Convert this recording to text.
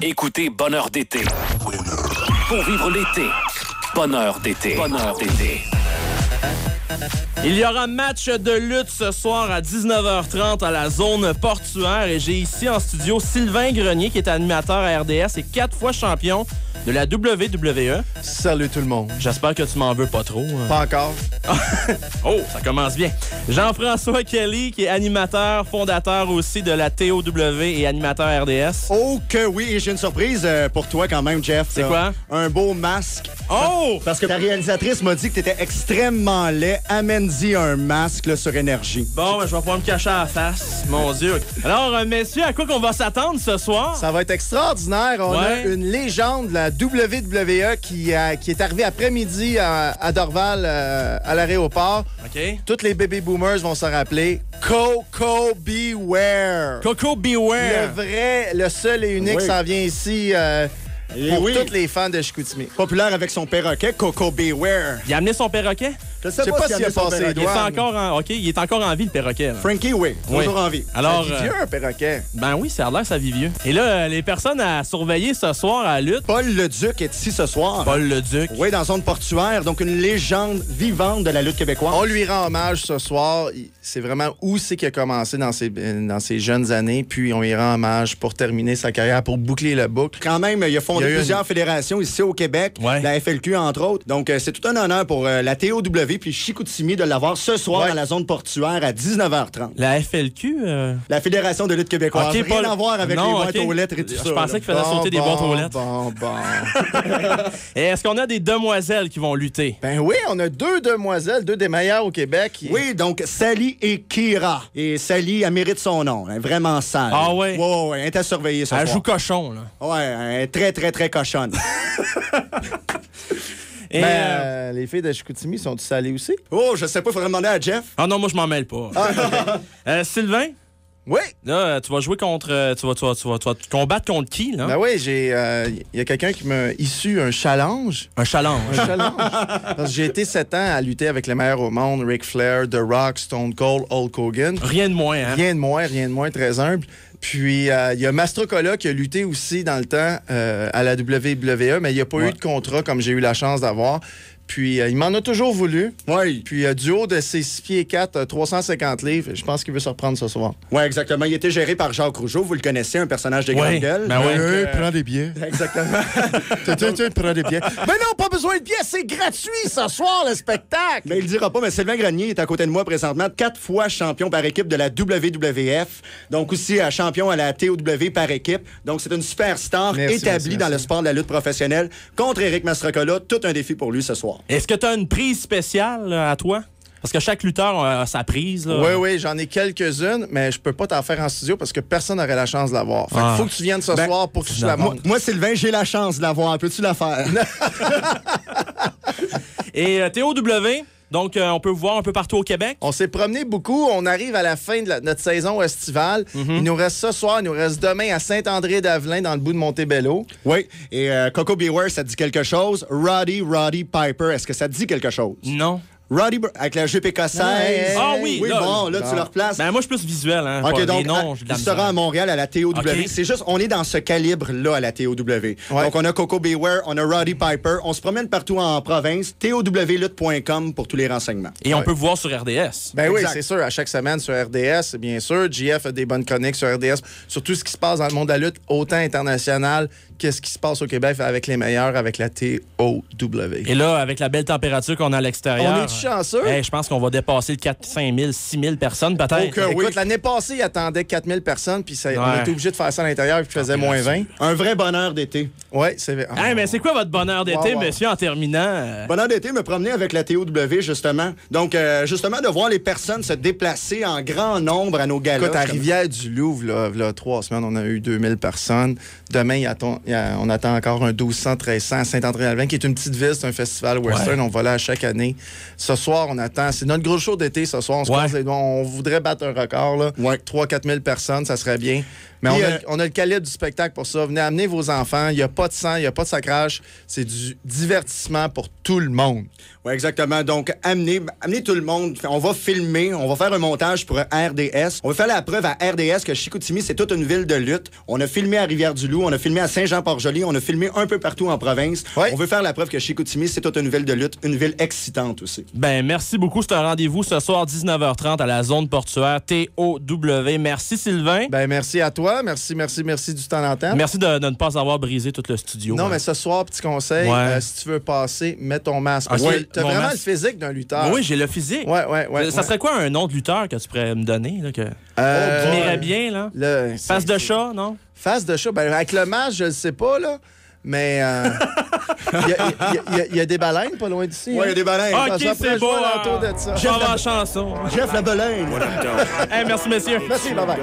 Écoutez Bonheur d'été. Pour vivre l'été. Bonheur d'été. Bonheur d'été. Il y aura match de lutte ce soir à 19h30 à la zone portuaire et j'ai ici en studio Sylvain Grenier qui est animateur à RDS et quatre fois champion de la WWE. Salut tout le monde. J'espère que tu m'en veux pas trop. hein. Pas encore. Oh, ça commence bien. Jean-François Kelly qui est animateur, fondateur aussi de la TOW et animateur RDS. Oh que oui, et j'ai une surprise euh, pour toi quand même, Jeff. C'est quoi? Un beau masque. Oh! Parce que ta réalisatrice m'a dit que t'étais extrêmement laid. Amène-y un masque là, sur énergie. Bon, ben, je vais pouvoir me cacher à la face. Mon Dieu. Alors, euh, messieurs, à quoi qu'on va s'attendre ce soir? Ça va être extraordinaire. On Ouais. a une légende de la WWE qui, a- qui est arrivée après-midi à, à Dorval, euh, à l'aéroport. OK. Tous les baby boomers vont se rappeler. Coco Beware. Coco Beware. Le vrai, le seul et unique Oui. s'en vient ici euh, Et pour oui. tous les fans de Chicoutimi. Populaire avec son perroquet, Coco Beware. Il a amené son perroquet? Je Je sais pas s'il a amené son passé les perroquet. Il est doigts. encore en... OK, il est encore en vie, le perroquet. là. Frankie, oui. Oui. Toujours en vie. Alors, Ça vit euh, vieux, un perroquet. ben oui, ça a l'air que ça vit vieux. Et là, euh, les personnes à surveiller ce soir à la lutte, Paul Leduc est ici ce soir. Paul le Duc. Oui, dans zone portuaire, donc une légende vivante de la lutte québécoise. On lui rend hommage ce soir. C'est vraiment où c'est qu'il a commencé dans ses, dans ses jeunes années. Puis on lui rend hommage pour terminer sa carrière, pour boucler la boucle. Quand même, il a fondé Il a plusieurs une- fédérations ici au Québec, Ouais. la FLQ entre autres. Donc, euh, c'est tout un honneur pour euh, la TOW puis Chicoutimi de l'avoir ce soir Ouais. dans la zone portuaire à 19h30. La FLQ... euh, La Fédération de lutte québécoise. OK, Rien à voir avec Non, les boîtes aux lettres et tout Je ça. pensais là. qu'il fallait sauter des boîtes aux lettres. Bon, bon. Est-ce qu'on a des demoiselles qui vont lutter? ben oui, on a deux demoiselles, deux des meilleures au Québec. Oui, donc Sally et Kira. Et Sally, elle mérite son nom. Elle est vraiment sale. Ah ouais? Ouais, ouais, ouais. Elle est à surveiller ce Elle soir. joue cochon, là. Ouais, elle est très, très, très cochonne. Et, Ben, euh, euh, les filles de Chicoutimi sont-tu salées aussi? oh, je sais pas, il faudrait demander à Jeff. Ah non, moi, je m'en mêle pas. Euh, Sylvain, Oui. là, euh, tu vas jouer contre... euh, Tu vas, tu vas, tu vas, tu vas combattre contre qui, là? Ben oui, j'ai. Il y a quelqu'un qui m'a issu un challenge. Un challenge. Un challenge. Parce que j'ai été sept ans à lutter avec les meilleurs au monde, Ric Flair, The Rock, Stone Cold, Hulk Hogan. Rien de moins, hein? Rien de moins, rien de moins, très humble. Puis, euh, il y a Mastrocola qui a lutté aussi dans le temps euh, à la WWE, mais il n'y a pas eu de contrat comme j'ai eu la chance d'avoir. Puis, euh, il m'en a toujours voulu. Oui. Puis, euh, du haut de ses 6 pieds 4, euh, 350 livres, je pense qu'il veut se reprendre ce soir. Ouais, exactement. Il était géré par Jacques Rougeau. Vous le connaissez, un personnage de Ouais. grande gueule. Ben ouais. Euh, prends des billets. Exactement. Tiens, tiens, tiens, prends des billets. Mais non, pas besoin de billets, c'est gratuit ce soir, le spectacle. Mais il le dira pas, mais Sylvain Grenier est à côté de moi présentement, quatre fois champion par équipe de la WWF, donc aussi euh, champion à la TOW par équipe. Donc c'est une superstar établie dans merci. le sport de la lutte professionnelle contre Éric Mastrocola. Tout un défi pour lui ce soir. Est-ce que tu as une prise spéciale là, à toi? Parce que chaque lutteur a sa prise. Là. Oui, oui, j'en ai quelques-unes, mais je peux pas t'en faire en studio parce que personne n'aurait la chance de l'avoir. Fait Ah. faut que tu viennes ce Ben, soir pour que je te la Moi, montre. moi, Sylvain, j'ai la chance de l'avoir. Peux-tu la faire? Et euh, TOW, donc euh, on peut vous voir un peu partout au Québec. On s'est promené beaucoup. On arrive à la fin de la- notre saison estivale. Mhm. Il nous reste ce soir, il nous reste demain à Saint-André-d'Avelin, dans le bout de Montebello. oui. Et euh, Coco Beware, ça dit quelque chose? Roddy, Roddy Piper, est-ce que ça te dit quelque chose? Non. Roddy, avec la GPK 16. Ouais. Ah oui, Oui, là, bon, là, tu le replaces. Ben moi, je suis plus visuel. Hein, OK, donc, noms, à- il sera à Montréal à la TOW. OK. C'est juste, on est dans ce calibre-là à la TOW. Donc, on a Coco Beware, on a Roddy Piper. On se promène partout en province. TOWlutte.com pour tous les renseignements. Et on peut vous voir sur RDS. Ben oui, c'est sûr, à chaque semaine sur RDS, bien sûr. JF a des bonnes chroniques sur RDS sur tout ce qui se passe dans le monde de la lutte, autant international qu'est-ce qui se passe au Québec avec les meilleurs, avec la TOW. Et là, avec la belle température qu'on a à l'extérieur. Chanceux? hey, je pense qu'on va dépasser le 4 5 000, 6 000 personnes peut-être. Oui. Écoute, l'année passée, il attendait 4000 personnes, puis ça- on Ouais. était obligé de faire ça à l'intérieur, puis il faisait moins 20. Un vrai bonheur d'été. Oui, c'est vrai. Hey, mais c'est quoi votre bonheur d'été, Wow, wow. monsieur, en terminant? Bonheur d'été, me promener avec la TOW, justement. Donc, euh, justement, de voir les personnes se déplacer en grand nombre à nos galas. Écoute, à Rivière-du-Loup, là, là, trois semaines, on a eu 2000 personnes. Demain, y a- on attend encore un 1200, 1300 à Saint-André-Alvin, qui est une petite ville, c'est un festival western. On va là à chaque année. Ce soir, on attend. C'est notre gros show d'été ce soir. On se Ouais. croise les doigts. On voudrait battre un record. Là. Ouais. 3 4 000 personnes, ça serait bien. Mais on, a, euh, on a le calibre du spectacle pour ça. Venez amener vos enfants. Il n'y a pas de sang, il n'y a pas de sacrage. C'est du divertissement pour tout le monde. Oui, exactement. Donc, amenez, amenez tout le monde. On va filmer, on va faire un montage pour RDS. On va faire la preuve à RDS que Chicoutimi, c'est toute une ville de lutte. On a filmé à Rivière-du-Loup, on a filmé à Saint-Jean-Port-Joli, on a filmé un peu partout en province. Ouais. On veut faire la preuve que Chicoutimi, c'est toute une ville de lutte, une ville excitante aussi. Ben, merci beaucoup. C'est un rendez-vous ce soir, 19h30, à la zone portuaire TOW. Merci, Sylvain. Ben, merci à toi. Merci, merci, merci du temps d'antenne. Merci de, de ne pas avoir brisé tout le studio. Non, hein. mais ce soir, petit conseil, Ouais. euh, si tu veux passer, mets ton masque. Parce Ok, que t'as mon vraiment masque. le physique d'un lutteur. Oui, j'ai le physique. Ouais, ouais, ouais. ça ouais. serait quoi un nom de lutteur que tu pourrais me donner? Là, que... Euh, qui m'irait bien, là? le- Face de chat, non? Face de chat. Ben, avec le masque, je ne sais pas, là. Mais euh, il y, a- il y a- y y des baleines pas loin d'ici. Ouais, il y a des baleines. Ah, Ok, c'est beau. hein. de ça. Vais en chanson. Jeff la baleine. Hey, merci, messieurs. Merci, bye bye.